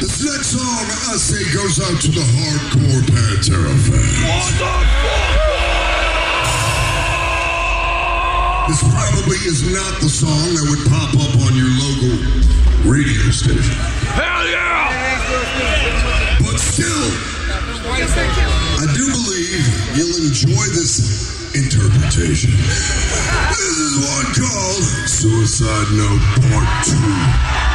This next song I say goes out to the hardcore Pantera fans. What the fuck? This probably is not the song that would pop up on your local radio station. Hell yeah! But still, I do believe you'll enjoy this interpretation. This is one called Suicide Note Part 2.